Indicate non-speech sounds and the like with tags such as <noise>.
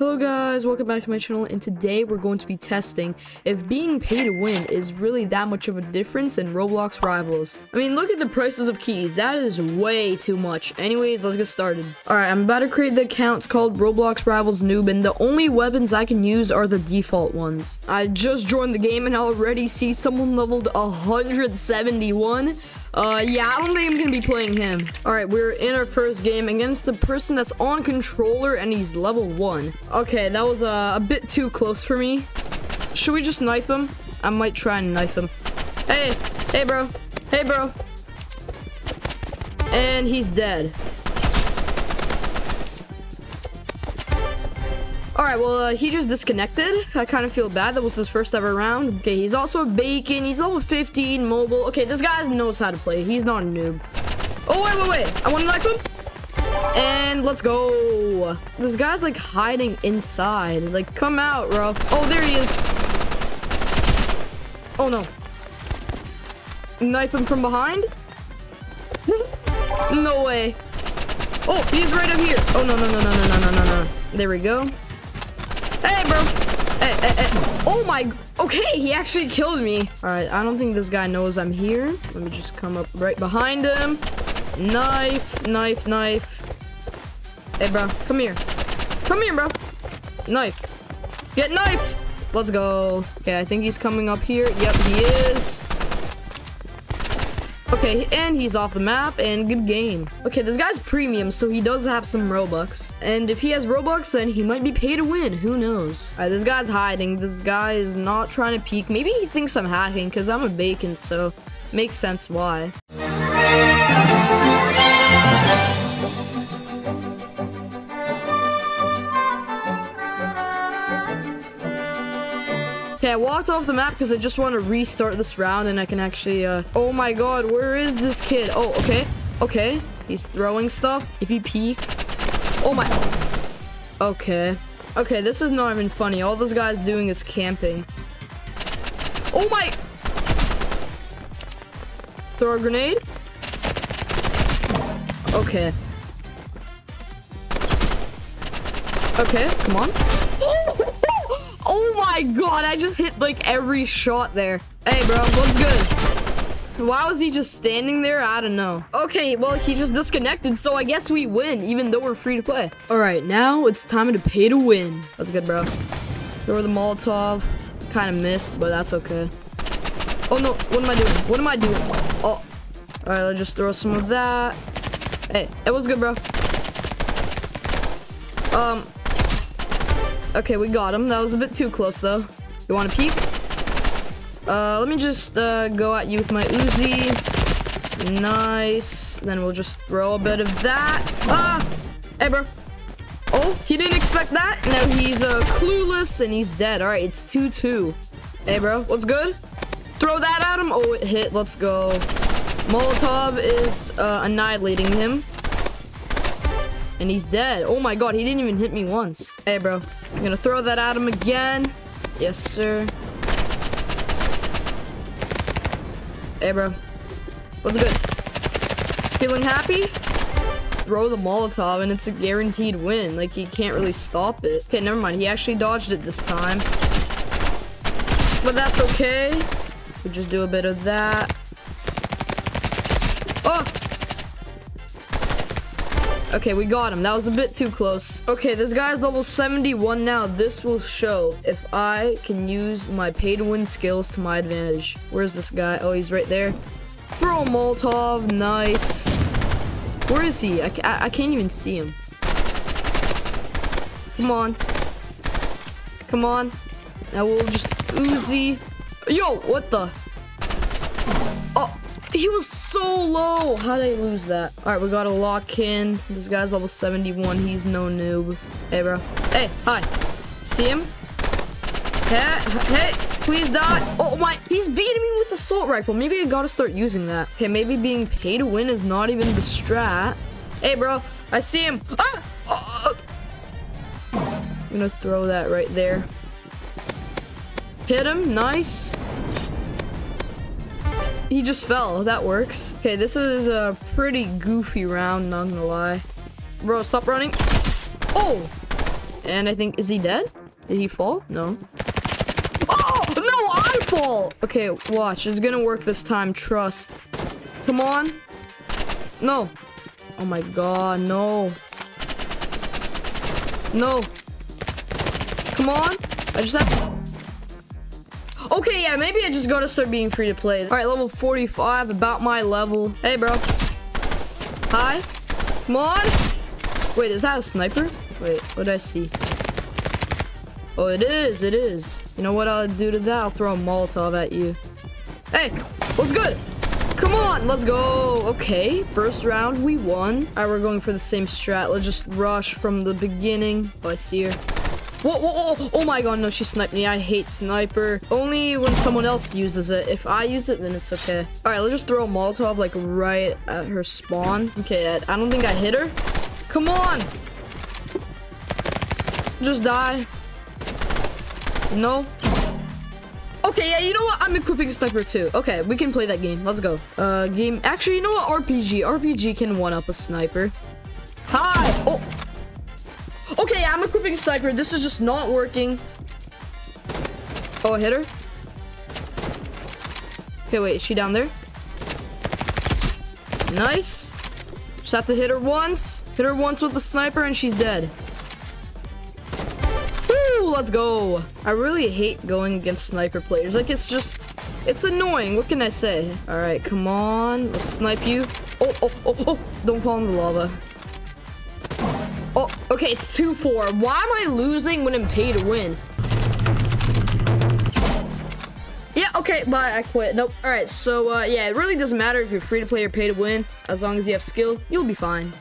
Hello guys, welcome back to my channel and today we're going to be testing if being pay to win is really that much of a difference in Roblox Rivals. I mean, look at the prices of keys. That is way too much. Anyways, let's get started. Alright, I'm about to create the accounts called Roblox Rivals Noob and the only weapons I can use are the default ones. I just joined the game and already see someone leveled 171. Uh, yeah, I don't think I'm gonna be playing him. All right, we're in our first game against the person that's on controller and he's level one. Okay, that was uh, a bit too close for me. Should we just knife him? I might try and knife him. Hey, hey, bro. Hey, bro. And he's dead. All right, well, uh, he just disconnected. I kind of feel bad. That was his first ever round. Okay, he's also a bacon. He's level 15, mobile. Okay, this guy knows how to play. He's not a noob. Oh, wait, wait, wait. I want to knife him. And let's go. This guy's like hiding inside. Like, come out, bro. Oh, there he is. Oh, no. Knife him from behind? <laughs> no way. Oh, he's right up here. Oh, no, no, no, no, no, no, no, no, no. There we go. Hey, bro. Hey, hey, hey. Oh my. Okay, he actually killed me. All right, I don't think this guy knows I'm here. Let me just come up right behind him. Knife, knife, knife. Hey, bro, come here. Come here, bro. Knife. Get knifed. Let's go. Okay, I think he's coming up here. Yep, he is. Okay, and he's off the map, and good game. Okay, this guy's premium, so he does have some Robux. And if he has Robux, then he might be pay to win. Who knows? All right, this guy's hiding. This guy is not trying to peek. Maybe he thinks I'm hacking, because I'm a bacon, so makes sense why. I walked off the map because I just want to restart this round and I can actually, uh... Oh my god, where is this kid? Oh, okay. Okay. He's throwing stuff. If you peek... Oh my... Okay. Okay, this is not even funny. All this guy's doing is camping. Oh my... Throw a grenade? Okay. Okay, come on. Oh my god, I just hit like every shot there. Hey, bro, what's good? Why was he just standing there? I don't know. Okay, well, he just disconnected, so I guess we win, even though we're free to play. All right, now it's time to pay to win. That's good, bro. Throw the Molotov. Kind of missed, but that's okay. Oh, no. What am I doing? What am I doing? Oh. All right, let's just throw some of that. Hey, it was good, bro. Um, Okay, we got him. That was a bit too close, though. You want to peek? Uh, let me just uh, go at you with my Uzi. Nice. Then we'll just throw a bit of that. Ah! Hey, bro. Oh, he didn't expect that. Now he's uh, clueless and he's dead. All right, it's 2-2. Hey, bro. What's good? Throw that at him. Oh, it hit. Let's go. Molotov is uh, annihilating him. And he's dead. Oh my god, he didn't even hit me once. Hey, bro. I'm gonna throw that at him again. Yes, sir. Hey, bro. What's good? Feeling happy? Throw the Molotov and it's a guaranteed win. Like, he can't really stop it. Okay, never mind. He actually dodged it this time. But that's okay. We just do a bit of that. Okay, we got him. That was a bit too close. Okay, this guy's level 71 now. This will show if I can use my pay-to-win skills to my advantage. Where's this guy? Oh, he's right there. Throw a Molotov. Nice. Where is he? I, I, I can't even see him. Come on. Come on. Now we'll just Uzi. Yo, what the? Oh. He was so low. How did I lose that? All right, we got a lock in. This guy's level 71. He's no noob. Hey, bro. Hey, hi. See him? Hey, hey, please die. Oh my, he's beating me with assault rifle. Maybe I gotta start using that. Okay, maybe being pay to win is not even the strat. Hey, bro, I see him. Ah! Oh. I'm gonna throw that right there. Hit him, nice. He just fell. That works. Okay, this is a pretty goofy round, not gonna lie. Bro, stop running. Oh! And I think, is he dead? Did he fall? No. Oh, no, I fall. Okay, watch. It's gonna work this time. Trust. Come on. No. Oh my god, no. No. Come on. I just have... Okay, yeah, maybe I just gotta start being free to play. All right, level 45, about my level. Hey, bro. Hi. Come on. Wait, is that a sniper? Wait, what did I see? Oh, it is, it is. You know what I'll do to that? I'll throw a Molotov at you. Hey, what's good? Come on, let's go. Okay, first round, we won. All right, we're going for the same strat. Let's just rush from the beginning. Oh, I see her. Whoa, whoa, whoa, oh my god, no, she sniped me. I hate sniper. Only when someone else uses it. If I use it, then it's okay. All right, let's just throw a Molotov, like, right at her spawn. Okay, I don't think I hit her. Come on. Just die. No. Okay, yeah, you know what? I'm equipping Sniper too. Okay, we can play that game. Let's go. Uh, game. Actually, you know what? RPG. RPG can one-up a Sniper. Hi! Oh! Okay, I'm equipping Sniper. This is just not working. Oh, I hit her? Okay, wait. Is she down there? Nice. Just have to hit her once. Hit her once with the Sniper and she's dead Woo, let's go. I really hate going against sniper players. Like, it's just, it's annoying. What can I say? All right, come on. Let's snipe you. Oh, oh, oh, oh. Don't fall in the lava. Okay, it's 2-4. Why am I losing when I'm pay to win? Yeah, okay, bye, I quit. Nope. All right, so, uh, yeah, it really doesn't matter if you're free to play or pay to win. As long as you have skill, you'll be fine.